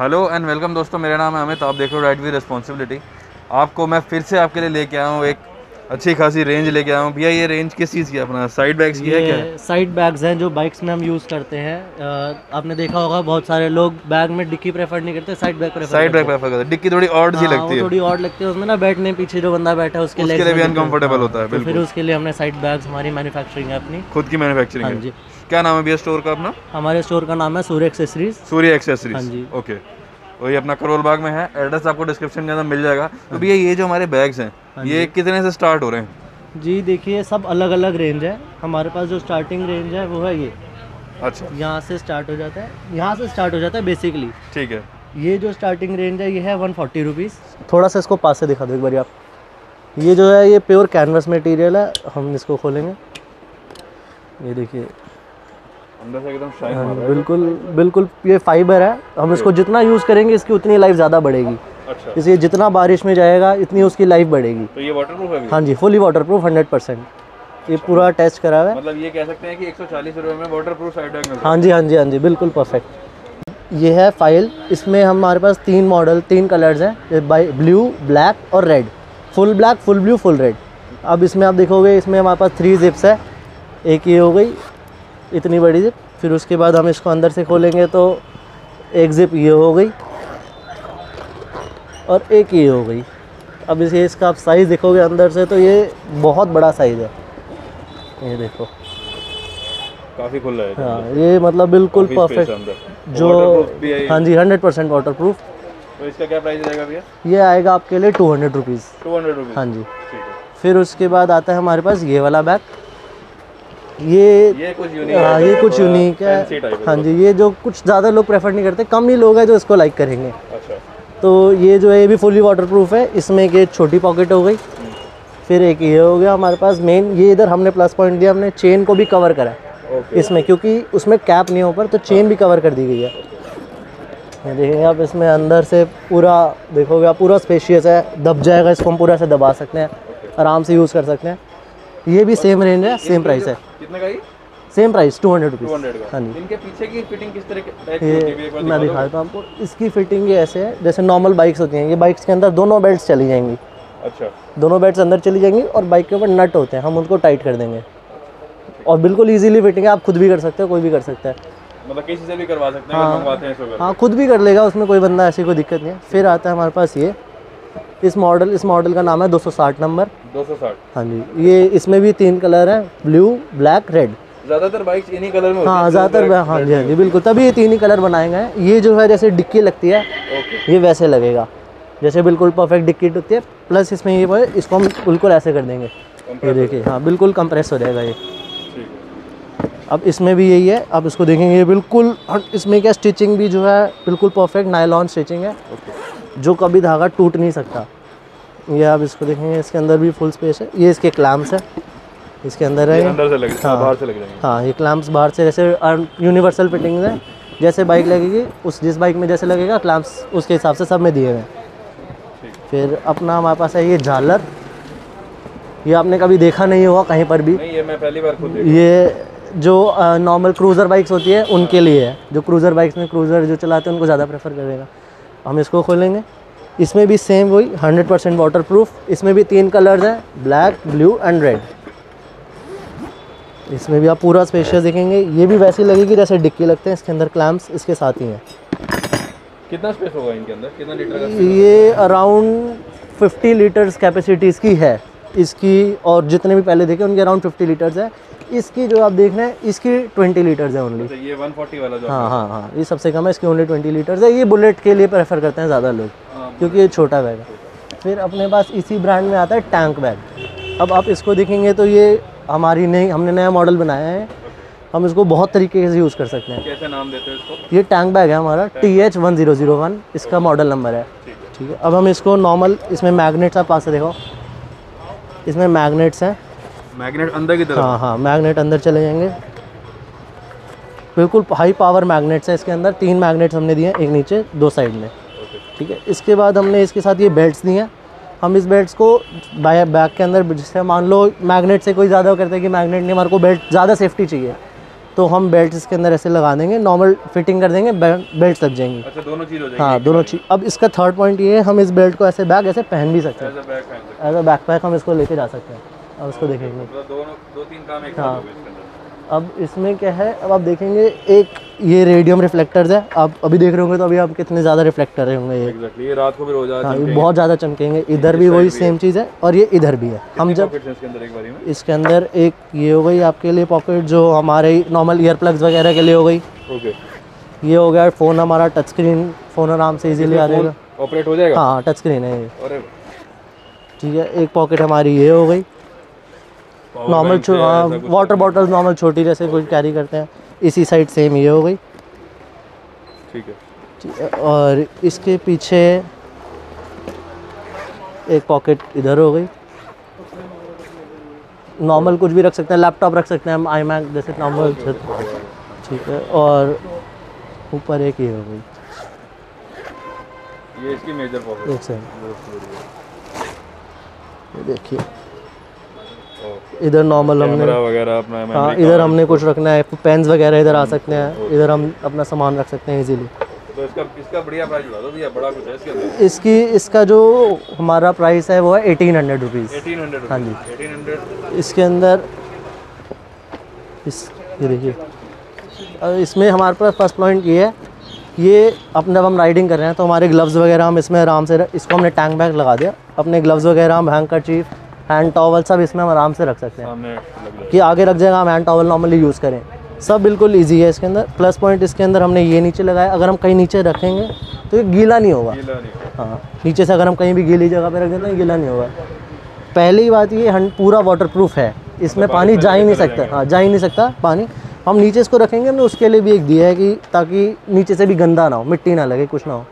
Hello and welcome दोस्तों मेरा नाम है अमित आप देख रहे हो राइट वी रिस्पॉन्सिबिलिटी आपको मैं फिर से आपके लिए लेके आया हूँ एक अच्छी खासी रेंज लेके आया हूँ। भैया ये रेंज किस चीज़ की अपना? साइड बैग्स की है क्या? साइड बैग्स हैं जो बाइक्स में हम यूज़ करते हैं। आपने देखा होगा बहुत सारे लोग बैग में डिक्की प्रेफर नहीं करते side bag prefer side bag prefer करते डिक्की थोड़ी ऑड सी लगती है। थोड़ी और लगती है उसमें ना बैठने पीछे जो बंदा बैठा है उसके उसके लिए भी अनकंफर्टेबल होता है तो फिर उसके लिए हमने साइड बैग्स हमारी मैन्युफैक्चरिंग है अपनी। खुद की मैन्युफैक्चरिंग हाँ है। जी। क्या नाम है भैया स्टोर का अपना? हमारे स्टोर का नाम है सूर्य एक्सेसरीज। सूर्य एक्सेसरीज। हाँ जी। ओके। वही अपना करोल बाग में है। एड्रेस आपको डिस्क्रिप्शन के अंदर मिल जाएगा। तो भैया ये जो हमारे बैग्स हैं हाँ ये कितने से स्टार्ट हो रहे हैं? जी देखिए सब अलग अलग रेंज है। हमारे पास जो स्टार्टिंग रेंज है वो है ये। अच्छा। यहाँ से स्टार्ट हो जाता है। यहाँ से स्टार्ट हो जाता है बेसिकली ठीक है। ये जो स्टार्टिंग रेंज है ये है वन फोर्टी रुपीज़ थोड़ा सा इसको पास से दिखा दो एक बार आप। ये जो है ये प्योर कैनवस मटेरियल है। हम इसको खोलेंगे। ये देखिए एकदम हाँ, है। बिल्कुल बिल्कुल ये फाइबर है। हम इसको जितना यूज़ करेंगे इसकी उतनी लाइफ ज़्यादा बढ़ेगी। अच्छा। इसलिए जितना बारिश में जाएगा इतनी उसकी लाइफ बढ़ेगी। तो ये वाटरप्रूफ है भैया? हाँ जी fully water proof hundred percent ये पूरा टेस्ट करा हुआ है। मतलब ये कह सकते हैं कि 140 रुपए में वाटरप्रूफ साइड बैग मिलता हाँ जी हाँ जी हाँ जी बिल्कुल परफेक्ट ये है फ़ाइल इसमें हमारे पास तीन मॉडल तीन कलर्स हैं। बाई ब्लू ब्लैक और red full black full blue full red अब इसमें आप देखोगे इसमें हमारे पास थ्री जिप्स है। एक ये हो गई इतनी बड़ी जिप फिर उसके बाद हम इसको अंदर से खोलेंगे तो एक जिप ये हो गई और एक ये हो गई। अब इसे इसका आप साइज़ देखोगे अंदर से तो ये बहुत बड़ा साइज़ है। ये देखो। काफ़ी खुला है। हाँ ये मतलब बिल्कुल परफेक्ट जो है। हाँ जी हंड्रेड परसेंट वाटर प्रूफ तो इसका क्या प्राइस रहेगा भैया? ये आएगा आपके लिए two hundred rupees two hundred rupees हाँ जी। फिर उसके बाद आता है हमारे पास ये वाला बैग ये ये कुछ यूनिक हाँ ये कुछ यूनिक है। है हाँ जी ये जो कुछ ज़्यादा लोग प्रेफर नहीं करते कम ही लोग हैं जो इसको लाइक करेंगे। अच्छा। तो ये जो है ये भी फुली वाटर प्रूफ है। इसमें एक छोटी पॉकेट हो गई। फिर एक ये हो गया हमारे पास मेन ये इधर हमने प्लस पॉइंट दिया हमने चेन को भी कवर करा है। इसमें क्योंकि उसमें कैप नहीं हो पर तो चेन भी कवर कर दी गई है। ये देखेंगे आप इसमें अंदर से पूरा देखोगे आप पूरा स्पेशियस है। दब जाएगा इसको हम पूरा से दबा सकते हैं। आराम से यूज़ कर सकते हैं। ये भी सेम रेंज है सेम प्राइस है। कितने का ये? Same price two hundred rupees हाँ जी। इनके पीछे की फिटिंग किस तरह की है ये मैं दिखा देता हूँ आपको। इसकी फिटिंग ये ऐसे है जैसे नॉर्मल बाइक्स होती हैं ये बाइक्स के अंदर दोनों बेल्ट चली जाएँगी। अच्छा। दोनों बेल्ट अंदर चली जाएँगी और बाइक के ऊपर नट होते हैं हम उनको टाइट कर देंगे। और बिल्कुल इजीली फिटिंग है आप खुद भी कर सकते हो कोई भी कर सकता है। मतलब किसी से भी करवा सकते हैं मंगवाते हैं हाँ खुद भी कर लेगा उसमें कोई बंदा ऐसी कोई दिक्कत नहीं है। फिर आता है हमारे पास ये इस मॉडल इस मॉडल का नाम है 260 नंबर दो सौ साठ। हाँ जी ये इसमें भी तीन कलर हैं ब्लू ब्लैक रेड ज़्यादातर बाइक्स इन्हीं कलर में हाँ ज़्यादातर हाँ जी हाँ। जी बिल्कुल तभी ये तीन ही कलर बनाए गए हैं। ये जो है जैसे डिक्की लगती है ये वैसे लगेगा। जैसे बिल्कुल परफेक्ट डिक्की होती है प्लस इसमें ये इसको हम बिल्कुल ऐसे कर देंगे। ये देखिए हाँ बिल्कुल कंप्रेस हो जाएगा ये। अब इसमें भी यही है आप इसको देखेंगे ये बिल्कुल इसमें क्या स्टिचिंग भी जो है बिल्कुल परफेक्ट नायलॉन स्टिचिंग है। जो कभी धागा टूट नहीं सकता। ये आप इसको देखेंगे इसके अंदर भी फुल स्पेस है। ये इसके क्लैम्प्स है। इसके अंदर है। अंदर से लग हाँ। बाहर से लग जाएँगे। हाँ ये क्लैम्प्स बाहर से जैसे यूनिवर्सल फिटिंग है। जैसे बाइक लगेगी उस जिस बाइक में जैसे लगेगा क्लैम्प्स उसके हिसाब से सब में दिए हुए हैं। फिर अपना हमारे पास है ये झालर। ये आपने कभी देखा नहीं होगा कहीं पर भी। नहीं ये मैं पहली बार खुद ये जो नॉर्मल क्रूज़र बाइक्स होती है उनके लिए है। जो क्रूज़र बाइक्स में क्रूज़र जो चलाते हैं उनको ज़्यादा प्रेफर करेगा। हम इसको खोलेंगे। इसमें भी सेम वही हंड्रेड परसेंट वाटर प्रूफ इसमें भी तीन कलर्स हैं ब्लैक ब्लू एंड रेड इसमें भी आप पूरा स्पेशियस देखेंगे। ये भी वैसी लगेगी जैसे डिक्की लगते हैं इसके अंदर क्लैम्प इसके साथ ही हैं। कितना स्पेस होगा इनके अंदर? कितना लीटर का ये अराउंड 50 लीटर्स कैपेसिटी इसकी है। इसकी और जितने भी पहले देखे उनके अराउंड 50 लीटर्स है। इसकी जो आप देख रहे हैं इसकी 20 लीटर्स है ओनली अच्छा, ये 140 वाला जो हाँ हाँ हाँ ये सबसे कम है इसकी ओनली 20 लीटर्स है। ये बुलेट के लिए प्रेफर करते हैं ज़्यादा लोग हाँ। क्योंकि ये छोटा बैग है। फिर अपने पास इसी ब्रांड में आता है टैंक बैग अब आप इसको देखेंगे तो ये हमारी नई हमने नया मॉडल बनाया है। हम इसको बहुत तरीके से यूज़ कर सकते हैं। कैसे नाम देते हैं इसको? ये टैंक बैग है हमारा T H one zero zero one इसका मॉडल नंबर है। ठीक है। अब हम इसको नॉर्मल इसमें मैग्नेट्स आप पास से देखो। इसमें मैग्नेट्स हैं। मैग्नेट अंदर की तरफ़? हाँ हाँ मैग्नेट अंदर चले जाएँगे। बिल्कुल हाई पावर मैग्नेट्स हैं इसके अंदर। तीन मैग्नेट्स हमने दिए हैं एक नीचे दो साइड में। ठीक है? इसके बाद हमने इसके साथ ये बेल्ट दिए हैं। हम इस बेल्ट्स को बैग के अंदर जिससे मान लो मैगनेट से कोई ज़्यादा करते हैं कि मैगनेट नहीं हमारे को बेल्ट ज़्यादा सेफ्टी चाहिए। तो हम बेल्ट इसके अंदर ऐसे लगा देंगे नॉर्मल फिटिंग कर देंगे बेल्ट लग जाएँगी। अच्छा दोनों चीज़ हो जाएगी। हाँ दोनों चीज़। अब इसका थर्ड पॉइंट ये है हम इस बेल्ट को ऐसे बैग ऐसे पहन भी सकते हैं। एज अ बैक पैक हम इसको लेके जा सकते हैं। अब इसको देखेंगे। मतलब दोनों दो तीन काम हाँ। अब इसमें क्या है अब आप देखेंगे एक ये रेडियम रिफ्लेक्टर्स है। आप अभी देख रहे होंगे तो अभी आप कितने ज़्यादा रिफ्लेक्टर होंगे ये। एग्जैक्टली ये रात को भी रोज हाँ बहुत ज़्यादा चमकेंगे। इधर भी वही सेम चीज़ है और ये इधर भी है। हम जब इसके अंदर एक बारी में? इसके अंदर एक ये हो गई आपके लिए पॉकेट जो हमारे नॉर्मल ईयर प्लग्स वगैरह के लिए हो गई। ओके ये हो गया फ़ोन हमारा टच स्क्रीन फ़ोन आराम से इजीली आ जाएगा। ऑपरेट हो जाएगा? हाँ टच स्क्रीन है ये। ठीक है एक पॉकेट हमारी ये हो गई। नॉर्मल है, हाँ वाटर बॉटल्स नॉर्मल छोटी जैसे कुछ कैरी करते हैं। इसी साइड सेम ये हो गई। ठीक है। और इसके पीछे एक पॉकेट इधर हो गई। नॉर्मल कुछ भी रख सकते हैं लैपटॉप रख सकते हैं हम आई मैक जैसे नॉर्मल ठीक है और ऊपर एक ये हो गई। ये इसकी मेजर पॉकेट देखिए। इधर नॉर्मल हमने वगैरह अपना हाँ इधर हमने कुछ रखना है पेन्स वगैरह इधर आ सकते हैं इधर हम अपना सामान रख सकते हैं इजीली तो इसका इसका बढ़िया प्राइस बता दो भैया बड़ा कुछ है इसके अंदर? इसकी इसका जो हमारा प्राइस है वो है एटीन हंड्रेड रुपीज़ 1800 हाँ जी। 1800 इसके अंदर इस ये देखिए। इसमें हमारे पास फ़र्स्ट पॉइंट ये है ये अपने जब हम राइडिंग कर रहे हैं तो हमारे ग्लव्स वगैरह हम इसमें आराम से इसको हमने टैंक बैग लगा दिया। अपने ग्लव्स वगैरह हम हैंड चीफ हैंड टॉवल सब इसमें हम आराम से रख सकते हैं। कि आगे रख जाएगा हम हैंड टॉवल नॉर्मली यूज़ करें। सब बिल्कुल इजी है इसके अंदर। प्लस पॉइंट इसके अंदर हमने ये नीचे लगाया। अगर हम कहीं नीचे रखेंगे तो ये गीला नहीं होगा। हाँ नीचे से अगर हम कहीं भी गीली जगह पर रख देते हैं गीला नहीं होगा। पहली बात ये पूरा वाटर प्रूफ है। इसमें पानी जा ही नहीं सकता। हाँ जा ही नहीं सकता पानी। हम नीचे इसको रखेंगे हमने उसके लिए भी एक दिया है कि ताकि नीचे से भी गंदा ना हो मिट्टी ना लगे कुछ ना हो।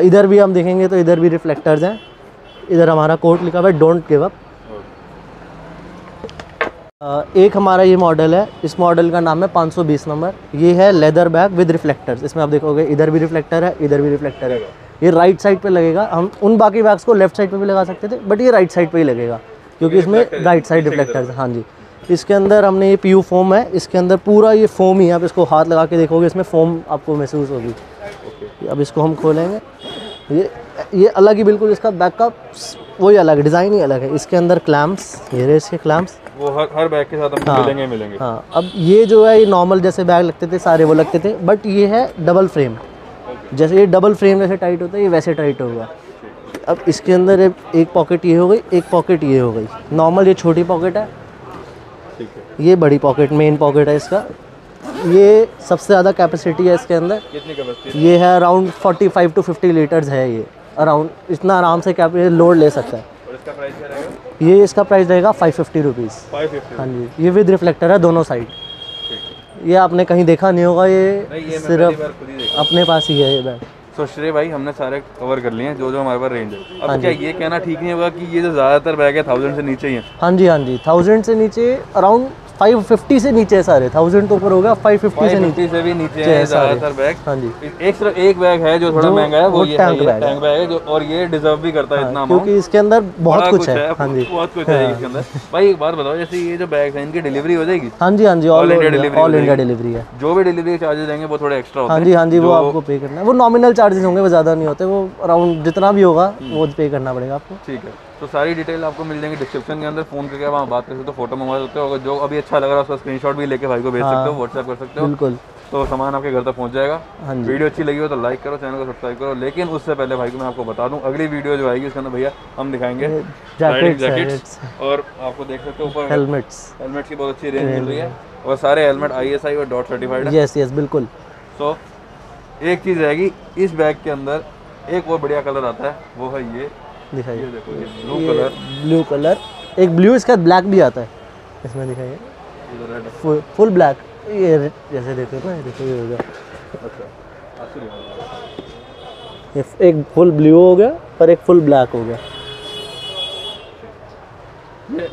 इधर भी हम देखेंगे तो इधर भी रिफ्लेक्टर्स हैं। इधर हमारा कोट लिखा हुआ है डोंट गिव अप एक हमारा ये मॉडल है इस मॉडल का नाम है 520 नंबर। ये है लेदर बैग विद रिफ्लेक्टर्स इसमें आप देखोगे इधर भी रिफ्लेक्टर है इधर भी रिफ्लेक्टर है। ये राइट साइड पे लगेगा। हम उन बाकी बैग्स को लेफ़्ट साइड पे भी लगा सकते थे बट ये राइट साइड पे ही लगेगा क्योंकि इसमें राइट साइड रिफ्लेक्टर्स हाँ। जी। इसके अंदर हमने ये पीयू फोम है। इसके अंदर पूरा ये फोम ही है। आप इसको हाथ लगा के देखोगे इसमें फोम आपको महसूस होगी। अब इसको हम खोलेंगे। ये ये अलग ही बिल्कुल इसका बैकअप वही अलग डिज़ाइन ही अलग है। इसके अंदर क्लैम्प्स ये रहे इसके क्लैम्प्स वो हर हर बैग के साथ हम हाँ। मिलेंगे मिलेंगे। हाँ अब ये जो है ये नॉर्मल जैसे बैग लगते थे सारे वो लगते थे बट ये है डबल फ्रेम जैसे ये डबल फ्रेम जैसे टाइट होता है ये वैसे टाइट होगा। अब इसके अंदर एक- पॉकेट ये हो गई एक पॉकेट ये हो गई। नॉर्मल ये छोटी पॉकेट है। है। ये बड़ी पॉकेट मेन पॉकेट है इसका। ये सबसे ज़्यादा कैपेसिटी है इसके अंदर। कितनी कैपेसिटी ये है अराउंड 45 टू 50 लीटर्स है ये। अराउंड इतना आराम से क्या लोड ले सकता है। और इसका प्राइस क्या रहेगा? ये इसका प्राइस रहेगा फाइव फिफ्टी रुपीज़ हाँ जी ये विद रिफ्लेक्टर है दोनों साइड ये आपने कहीं देखा नहीं होगा ये ये सिर्फ़ अपने पास ही है ये बैग तो श्रेय भाई हमने सारे कवर कर लिए हैं जो जो हमारे पास रेंज है। अब हाँ क्या ये कहना ठीक नहीं होगा कि ये जो ज़्यादातर बैग है थाउज़ेंड से नीचे ही है? हाँ जी हाँ जी थाउज़ेंड से नीचे अराउंड फाइव फिफ्टी से नीचे सारे थाउज़ेंड तो ऊपर होगा फाइव फिफ्टी से नीचे। से भी नीचे है है सारे। ज़्यादातर बैग हाँ जी। एक सिर्फ़ एक बैग है जो थोड़ा महँगा है वो ये टैंक बैग है। टैंक बैग है जो और ये डिजर्व भी करता है इतना अमाउंट क्योंकि इसके अंदर बहुत कुछ है। हाँ जी। बहुत कुछ है इसके अंदर। भाई एक बात बताओ जैसे ये जो बैग है इनकी डिलीवरी हो जाएगी? हाँ जी हाँ जी all India delivery all India delivery है। जो भी डिलीवरी चार्जेस देंगे वो थोड़े एक्स्ट्रा होते हाँ हैं। जी हाँ जी वो आपको पे करना है। वो नॉमिनल चार्जेस होंगे वो ज़्यादा नहीं होते वो अराउंड जितना भी होगा वो पे करना पड़ेगा आपको। ठीक है। तो सारी डिटेल आपको मिल जाएँगी डिस्क्रिप्शन के अंदर फ़ोन करके वहाँ बात कर सकते हो फ़ोटो मंगवा सकते हो अगर जो अभी अच्छा लग रहा है उसका स्क्रीनशॉट भी लेके भाई को भेज सकते हो व्हाट्सएप कर सकते हो बिल्कुल। तो सामान आपके घर तक पहुँच जाएगा। हाँ वीडियो अच्छी लगी हो तो लाइक करो चैनल को सब्सक्राइब करो लेकिन उससे पहले भाई को मैं आपको बता दूँ अगली वीडियो जो आएगी उसके अंदर भैया हम दिखाएँगे। जैकेट्स जैकेट्स और आपको देख सकते हो ऊपर हेलमेट्स हेलमेट की बहुत अच्छी रेंज मिल रही है। और सारे हेलमेट आईएसआई और डॉट सर्टिफाइड यस यस बिल्कुल। सो एक चीज़ रहेगी इस बैग के अंदर एक और बढ़िया कलर आता है वो है ये। दिखाइए। ये ब्लू कलर ब्लू कलर एक ब्लू इसका ब्लैक भी आता है। इसमें दिखाइए। फुल फुल ब्लैक ये जैसे देखो ना देखो ये हो गया। अच्छा एक फुल ब्लू हो गया और एक फुल ब्लैक हो गया।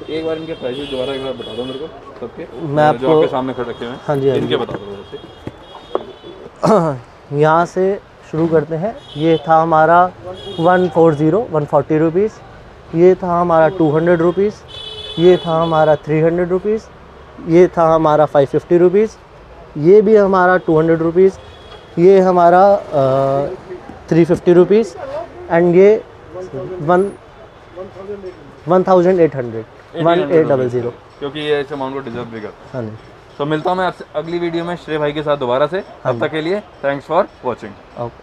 एक बार इनके प्राइसेस दोबारा एक बार बता दो मेरे को सबके। मैं आपको- सामने खड़े रखे हैं। हाँ जी हाँ इनके बता दो यहाँ से शुरू करते हैं। ये था हमारा one four zero one forty rupees ये था हमारा टू हंड्रेड रुपीज़ ये था हमारा थ्री हंड्रेड रुपीज़ ये था हमारा फाइव फिफ्टी रुपीज़ ये भी हमारा टू हंड्रेड रुपीज़ ये हमारा थ्री फिफ्टी रुपीज़ एंड ये one one thousand eight hundred. One eight double zero. क्योंकि ये इस अमाउंट को डिजर्व भी करता है। हाँ जी। तो मिलता हूँ मैं आपसे अगली वीडियो में श्रेय भाई के साथ दोबारा से। तब तक के लिए थैंक्स फॉर वॉचिंग ओके